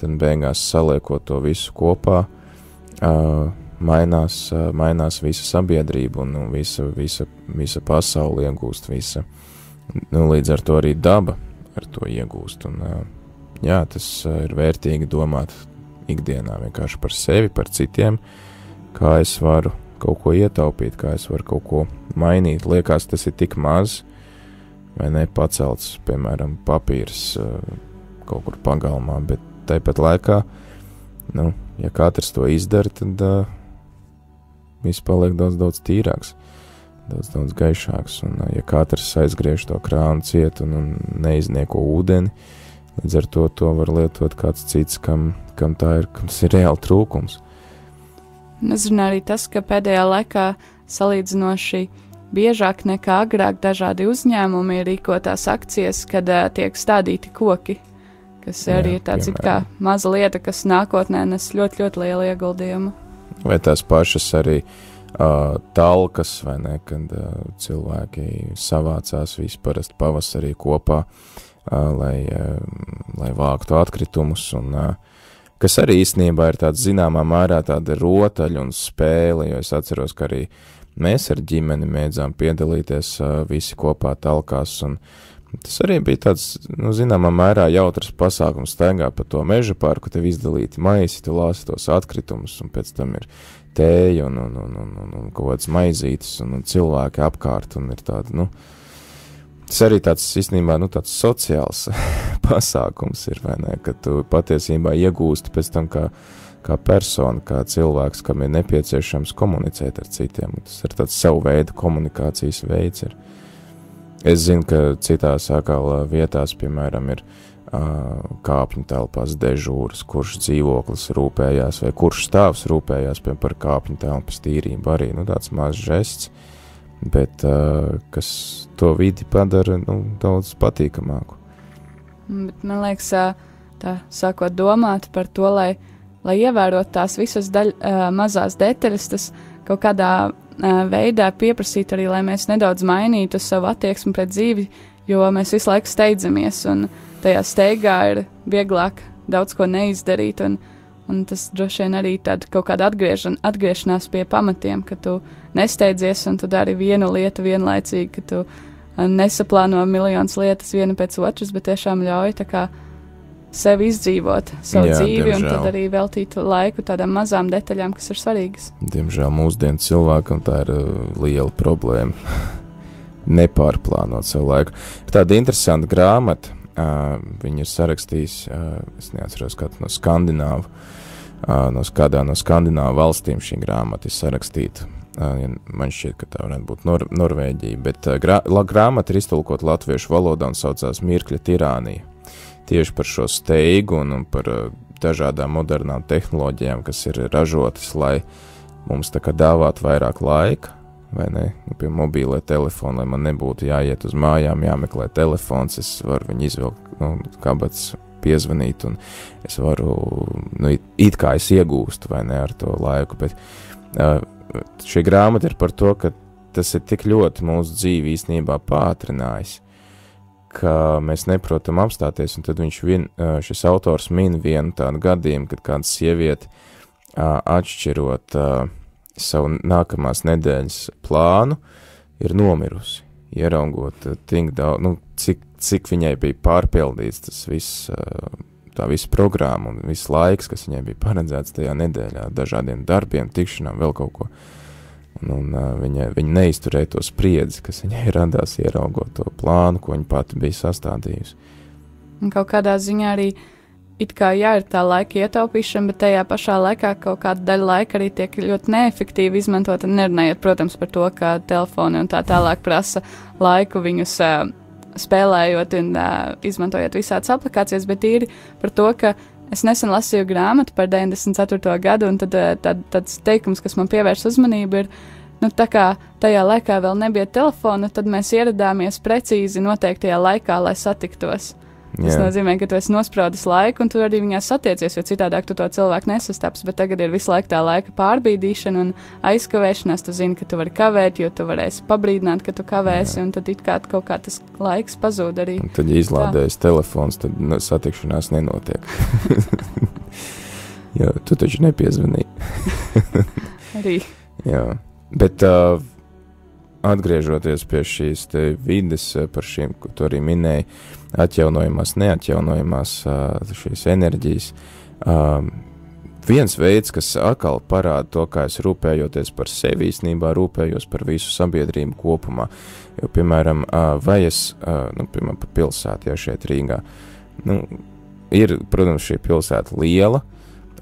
tad beigās saliekot to visu kopā, uh, mainās, uh, mainās visa sabiedrība un, un visa, visa, visa pasaule iegūst visa. Nu, līdz ar to arī daba ar to iegūst. Un, uh, jā, tas ir vērtīgi domāt ikdienā vienkārši par sevi, par citiem, kā es varu kaut ko ietaupīt, kā es varu kaut ko mainīt. Liekas, tas ir tik maz, vai ne pacelts, piemēram, papīrs uh, kaut kur pagalmā, bet tāpat laikā, nu, ja katrs to izdara, tad uh, viss paliek daudz, daudz tīrāks, daudz, daudz gaišāks. Un, uh, ja katrs aizgriež to krānu ciet un, un neiznieko ūdeni, līdz ar to to var lietot kāds cits, kam, kam tā ir, kam ir reāli trūkums. Nezinu arī tas, ka pēdējā laikā salīdzinoši biežāk nekā agrāk dažādi uzņēmumi ir rīkotās akcijas, kad uh, tiek stādīti koki, kas Jā, arī ir tāds kā maza lieta, kas nākotnē nes ļoti, ļoti lielu ieguldījumu. Vai tās pašas arī uh, talkas, vai ne, kad uh, cilvēki savācās visparasti pavasarī kopā, uh, lai, uh, lai vāktu atkritumus, un uh, kas arī īstenībā ir tāds zināmā mērā tāda rotaļa un spēle, jo es atceros, ka arī mēs ar ģimeni mēdzām piedalīties visi kopā talkās, un tas arī bija tāds, nu, zināmā mērā jautrs pasākums. Staigā pa to meža parku, tev izdalīti maisi, tu lasi tos atkritumus, un pēc tam ir tēja un, un, un, un, un, un kaut kāds maizītis, un, un cilvēki apkārt, un ir tāda, nu, tas arī tāds īstenībā nu, tāds sociāls pasākums ir, vai ne? Ka tu patiesībā iegūsti pēc tam kā, kā persona, kā cilvēks, kam ir nepieciešams komunicēt ar citiem. Tas ir tāds savu veidu komunikācijas veids. Ir. Es zinu, ka citās atkal vietās, piemēram, ir uh, kāpņu telpās dežūras, kurš dzīvoklis rūpējās, vai kurš stāvs rūpējās piemēram, par kāpņu telpas tīrību. Arī nu, tāds mazs žests, bet uh, kas to vidi padara nu, daudz patīkamāku. Bet, man liekas, tā sākot domāt par to, lai, lai ievērotu tās visas daļ, mazās detaļas, tas kaut kādā veidā pieprasīt arī, lai mēs nedaudz mainītu savu attieksmi pret dzīvi, jo mēs visu laiku steidzamies, un tajā steigā ir vieglāk daudz ko neizdarīt. Un, un tas droši vien arī tāda kaut kāda atgriežan, atgriešanās pie pamatiem, ka tu nesteidzies un tu dari vienu lietu vienlaicīgi, ka tu nesaplāno miljonus lietas viena pēc otras, bet tiešām ļauj tā kā sevi izdzīvot, savu Jā, dzīvi, diemžēl. un tad arī veltīt laiku tādām mazām detaļām, kas ir svarīgas. Diemžēl mūsdienu cilvēkam tā ir uh, liela problēma. Nepārplānot savu laiku. Ir tāda interesanta grāmata, uh, viņa ir sarakstījusi, uh, es neatceros, kāda no Skandināvu, uh, no kādā no Skandināvu valstīm šī grāmata ir sarakstīta. Man šķiet, ka tā varētu būt Nor Norvēģija, bet grā grāmata ir iztulkota latviešu valodā un saucās Mirkļa tirānija tieši par šo steigu un, par dažādām modernām tehnoloģijām, kas ir ražotas, lai mums tā kā dāvātu vairāk laika, vai ne? Nu, pie mobīlē telefona, lai man nebūtu jāiet uz mājām, jāmeklē telefons, es varu viņu izvilkt, nu, kabats piezvanīt, un es varu, nu, it, it kā es iegūstu, vai ne, ar to laiku, bet uh, šī grāmata ir par to, ka tas ir tik ļoti mūsu dzīvi īstenībā pātrinājis, ka mēs neprotam apstāties, un tad vien, šis autors min vienu tādu gadījumu, kad kāda sieviete atšķirot savu nākamās nedēļas plānu, ir nomirusi, ieraugot daudz, nu, cik, cik viņai bija pārpildīts tas viss, tā visa programma un viss laiks, kas viņai bija paredzēts tajā nedēļā, dažādiem darbiem, tikšanām, vēl kaut ko. Uh, Un, uh, viņa, viņa neizturēja to spriedzi, kas viņai radās ieraugot to plānu, ko viņa pati bija sastādījusi. Un kaut kādā ziņā arī it kā jā, ir tā laika ietaupīšana, bet tajā pašā laikā kaut kāda daļa laika arī tiek ļoti neefektīvi izmantota. Nerunājot, protams, par to, ka telefoni un tā tālāk prasa laiku viņus uh, spēlējot un uh, izmantojot visādas aplikācijas, bet īri par to, ka es nesen lasīju grāmatu par 94. gadu, un tad, tad, tāds teikums, kas man pievērš uzmanību, ir, nu, tā kā tajā laikā vēl nebija telefona, tad mēs ieradāmies precīzi noteiktajā laikā, lai satiktos. Tas Jā. nozīmē, ka tu esi nospraudis laiku, un tu arī viņā satiecies, jo citādi tu to cilvēku nesastaps. Bet tagad ir visu laiku tā laika pārbīdīšana un aizkavēšanās. Tu zini, ka tu vari kavēt, jo tu varēsi pabrīdināt, ka tu kavēsi, Jā. un tad it kā kaut kā tas laiks pazūd arī. Un tad, ja izlādējas telefons, tad satikšanās nenotiek. jo tu taču nepiezvanīji. arī. Jā, bet. Uh, atgriežoties pie šīs vides, par šīm, ko tu arī minēji, atjaunojamās, neatjaunojamās šīs enerģijas. Viens veids, kas atkal parāda to, kā es rūpējoties par sevi, īstenībā rūpējos par visu sabiedrību kopumā. Jo, piemēram, vai es, nu, piemēram, pa pilsētu, ja šeit Rīgā, nu, ir, protams, šī pilsēta liela,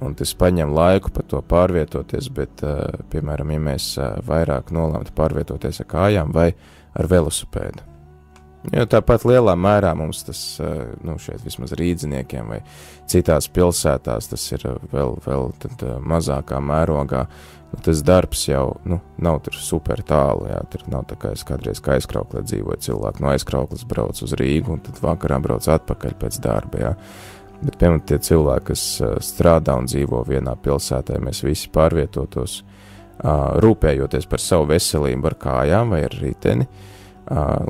un tas paņem laiku par to pārvietoties, bet, piemēram, ja mēs vairāk nolemtu pārvietoties ar kājām vai ar velosipēdu, Jo tāpat lielā mērā mums tas, eh, nu, šeit vismaz rīdziniekiem vai citās pilsētās, tas ir vēl, vēl tad, mazākā mērogā. Nu, tas darbs jau nu, nav tur super tālu. Jā, tur nav tā kā es kādreiz kā aizkrauklē dzīvoju. Cilvēki no aizkrauklas brauc uz Rīgu un tad vakarā brauc atpakaļ pēc darba. Jā. Bet, piemēram, tie cilvēki, kas strādā un dzīvo vienā pilsētā, mēs visi pārvietotos, rūpējoties par savu veselību ar kājām vai ar riteni.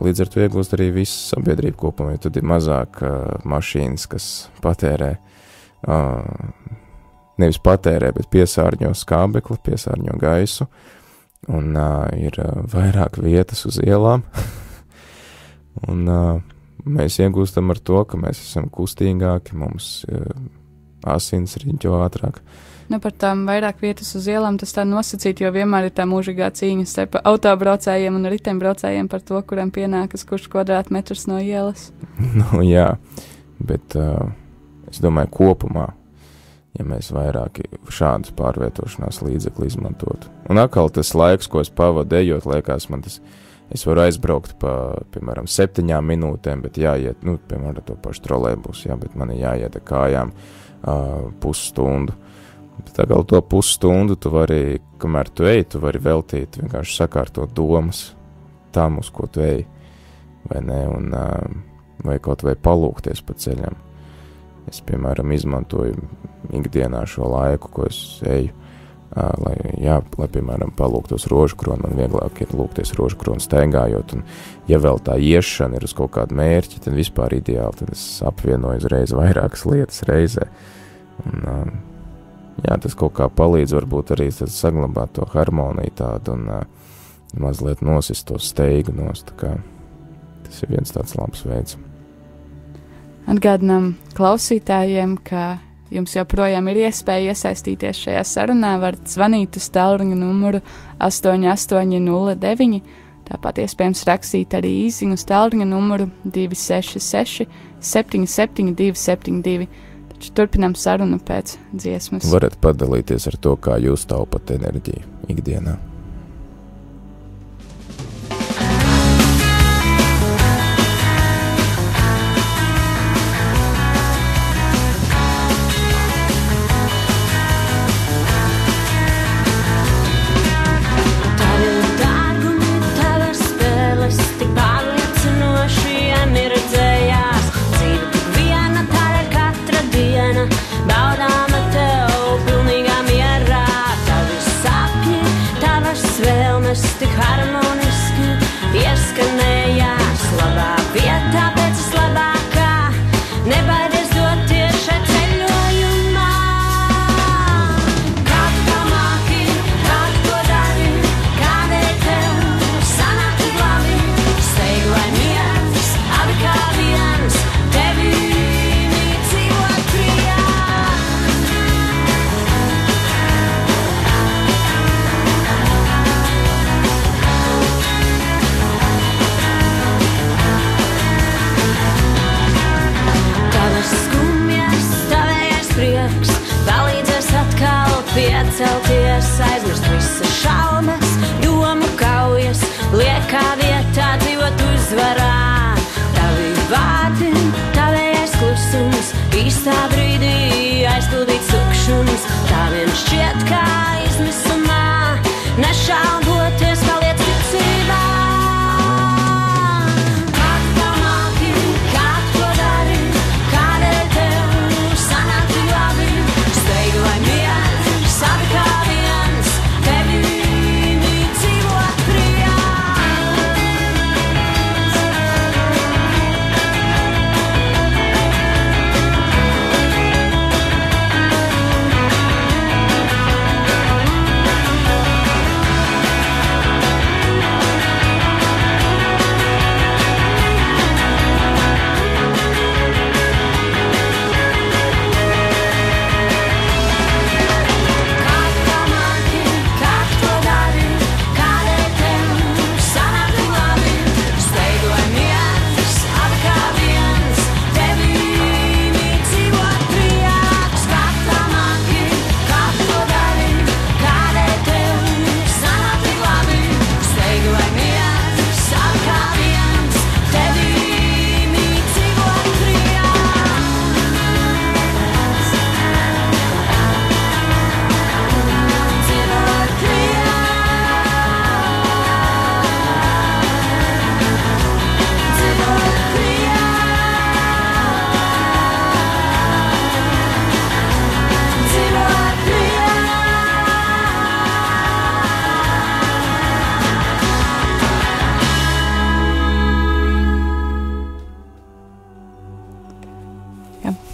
Līdz ar to iegūst arī visa sabiedrība kopumā, jo tad ir mazāk mašīnas, kas patērē, nevis patērē, bet piesārņo skābekli, piesārņo gaisu, un ir vairāk vietas uz ielām. un uh, mēs iegūstam ar to, ka mēs esam kustīgāki, mums uh, asins riņķo ātrāk. Nu, par tām vairāk vietas uz ielām tas tā nosacīt, jo vienmēr ir tā mūžīgā cīņa starp autobraucējiem un riteņbraucējiem par to, kuram pienākas kurš kvadrātmetrs no ielas. nu, jā, bet uh, es domāju, kopumā, ja mēs vairāk šādas pārvietošanās līdzekļu izmantotu. Un atkal tas laiks, ko es pavadu ejot, liekas man tas. Es varu aizbraukt pa, piemēram, septiņām minūtēm, bet jāiet, nu, piemēram, to pašu trolēļus, jā, bet man ir jāiet ar kājām uh, pusstundu. Tā kā to pusstundu tu vari, kamēr tu ej, tu vari veltīt, vienkārši sakārtot domas tam, uz ko tu ej, vai ne, un uh, vai kaut vai palūkties pa ceļam. Es, piemēram, izmantoju ikdienā šo laiku, ko es eju lai, jā, lai, piemēram, palūgtos rožu kroni, man vieglāk ir lūgties rožu kroni staigājot, un, ja vēl tā iešana ir uz kaut kādu mērķi, tad vispār ideāli, tad es apvienoju uzreiz vairākas lietas reizē. Un, jā, tas kaut kā palīdz varbūt arī saglabāt to harmoniju tādu un mazliet nosist to steigu nost, kā tas ir viens tāds labs veids. Atgādinām klausītājiem, ka jums joprojām ir iespēja iesaistīties šajā sarunā, varat zvanīt uz tālruņa numuru 8809. Tāpat iespējams rakstīt arī īsiņu uz tālruņa numuru 266 77 272. Taču turpinām sarunu pēc dziesmas. Varat padalīties ar to, kā jūs taupat enerģiju ikdienā.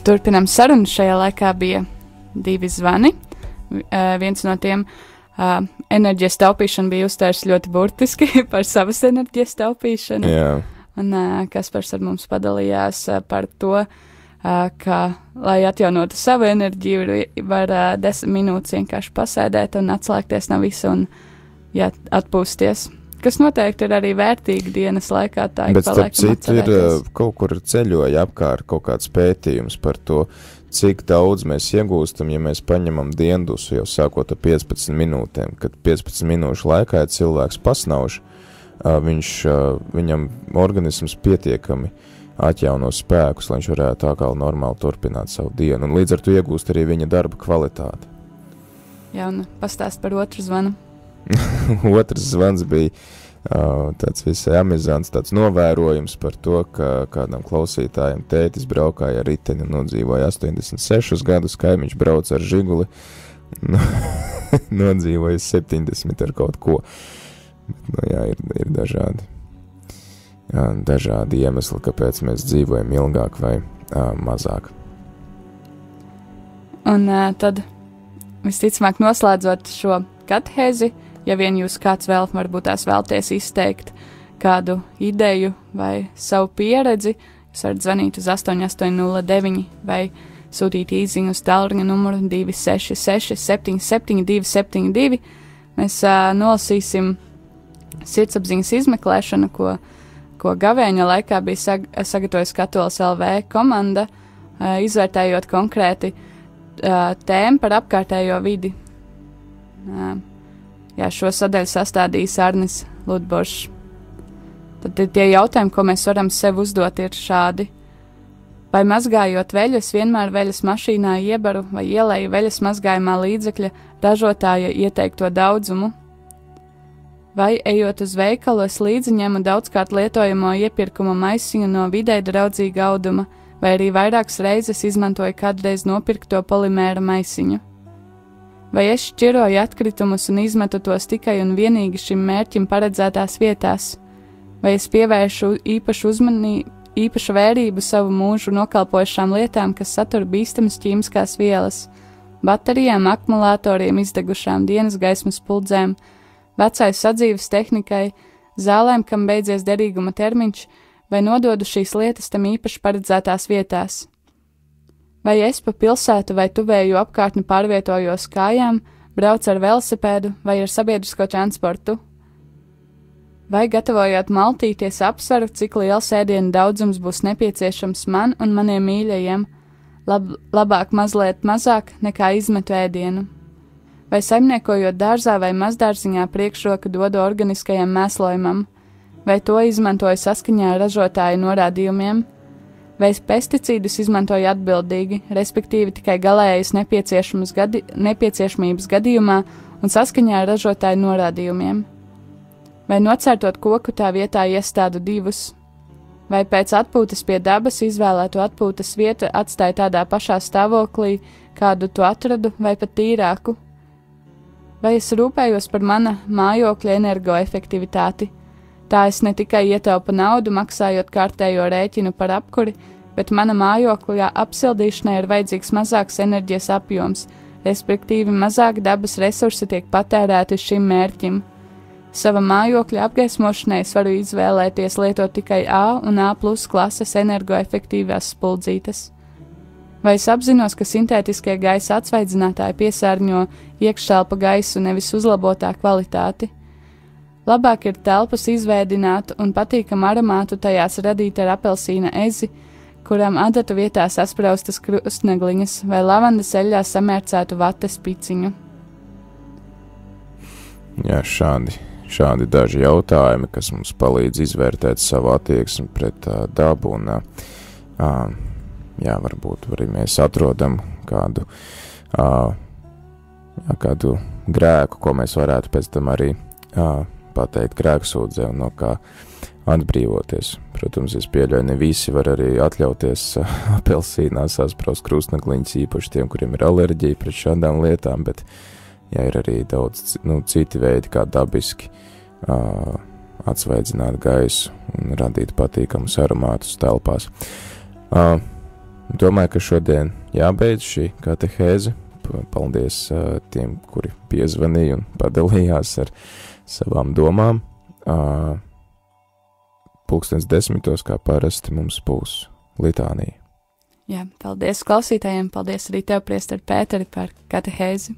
Turpinām sarunu. Šajā laikā bija divi zvani. Viens no tiem uh, enerģijas taupīšana bija uztvērs ļoti burtiski par savas enerģijas taupīšanu. Jā. Un uh, Kaspars ar mums padalījās uh, par to, uh, ka, lai atjaunotu savu enerģiju, var uh, desmit minūtes vienkārši pasēdēt un atslēgties no visa un jā, atpūsties. Kas noteikti ir arī vērtīgi dienas laikā. Tā Bet starp citu ir uh, kaut kur ceļoja apkārt kaut kāds pētījums par to, cik daudz mēs iegūstam, ja mēs paņemam diendusu jau sākot ar 15 minūtēm, kad 15 minūšu laikā ja cilvēks pasnauž, viņš, viņam organisms pietiekami atjauno spēkus, lai viņš varētu atkal normāli turpināt savu dienu, un līdz ar to iegūst arī viņa darba kvalitāti. Jā, un pastāst par otru zvanu. Otrs zvans bija uh, tāds visai amizants, tāds novērojums par to, ka kādam klausītājam tētis braukāja ar riteni un nodzīvoja 86 gadus, kaimiņš brauc ar žiguli, nodzīvoja 70 ar kaut ko. Bet, nu, jā, ir, ir dažādi, jā, dažādi iemesli, kāpēc mēs dzīvojam ilgāk vai uh, mazāk. Un uh, tad, visticamāk, noslēdzot šo katehēzi, ja vien jūs kāds vēl varbūt tās vēlties izteikt kādu ideju vai savu pieredzi, jūs varat zvanīt uz 8809 vai sūtīt īsiņu uz tālruņa numuru 266 77 272. Mēs uh, nolasīsim sirdsapziņas izmeklēšanu, ko, ko gavēņa laikā bija sag sagatavojusi Katolis LV komanda, uh, izvērtējot konkrēti uh, tēmu par apkārtējo vidi. Uh, jā, šo sadaļu sastādījis Arnis Ludbošs. Tad tie- jautājumi, ko mēs varam sev uzdot, ir šādi. Vai mazgājot veļas, vienmēr veļas mašīnā iebaru vai ielēju veļas mazgājumā līdzekļa ražotāja ieteikto daudzumu? Vai ejot uz veikalu, es līdzi ņemu daudzkārt lietojamo iepirkuma maisiņu no vidē draudzīga auduma, vai arī vairākas reizes izmantoju kādreiz nopirkto polimēra maisiņu? Vai es šķiroju atkritumus un izmetu tos tikai un vienīgi šim mērķim paredzētās vietās? Vai es pievēršu īpašu uzmanību, īpašu vērību savu mūžu nokalpojušām lietām, kas satur bīstamas ķīmiskās vielas, baterijām, akumulatoriem, izdegušām dienas gaismas puldzēm, vecai sadzīves tehnikai, zālēm, kam beidzies derīguma termiņš, vai nododu šīs lietas tam īpaši paredzētās vietās? Vai es pa pilsētu vai tuvēju apkārtni pārvietojos kājām, braucu ar velosipēdu vai ar sabiedrisko transportu? Vai gatavojot maltīties apsveru, cik liels ēdienu daudzums būs nepieciešams man un maniem mīļajiem, lab, labāk mazliet mazāk nekā izmetu ēdienu? Vai saimniekojot dārzā vai mazdārziņā priekšroka dodu organiskajam mēslojumam, vai to izmantoju saskaņā ar ražotāju norādījumiem, vai es pesticīdus izmantoju atbildīgi, respektīvi tikai galējas gadi, nepieciešamības gadījumā un saskaņā ar ražotāju norādījumiem? Vai nocērtot koku tā vietā iestādu divus, vai pēc atpūtas pie dabas izvēlēto atpūtas vietu atstāju tādā pašā stāvoklī, kādu to atradu, vai pat tīrāku, vai es rūpējos par mana mājokļa energoefektivitāti. Tā es ne tikai ietaupu naudu, maksājot kārtējo rēķinu par apkuri, bet mana mājokļa apsildīšanai ir vajadzīgs mazāks enerģijas apjoms, respektīvi mazāk dabas resursi tiek patērēti šim mērķim. Sava mājokļa apgaismošanai es varu izvēlēties lietot tikai A un A plus klases energoefektīvās spuldzītes. Vai es apzinos, ka sintētiskie gaisa atsvaidzinātāji piesārņo iekštelpa gaisu nevis uzlabotā kvalitāti? Labāk ir telpas izvēdināt un patīkamu aromātu tajās radīt ar apelsīna ezi, kuram adatu vietā saspraustas krustnegliņas vai lavandas eļļā samērcētu vates piciņu. Jā, šādi, šādi daži jautājumi, kas mums palīdz izvērtēt savu attieksmi pret uh, dabu. Un, uh, jā, varbūt arī mēs atrodam kādu, uh, kādu grēku, ko mēs varētu pēc tam arī uh, pateikt grēksūdzē un no kā atbrīvoties. Protams, es pieļauju, ne visi var arī atļauties uh, apelsīnā saspraust krustnegliņas, īpaši tiem, kuriem ir alerģija pret šādām lietām, bet ja ir arī daudz nu, citi veidi, kā dabiski uh, atsvaidzināt gaisu un radīt patīkamus aromātus telpās. Uh, domāju, ka šodien jābeidz šī katehēze. Paldies uh, tiem, kuri piezvanīja un padalījās ar savām domām. Uh, pulkstens desmitos, kā parasti, mums būs litānija. Jā, paldies klausītājiem, paldies arī tev, Priester Pēteri, par katehēzi.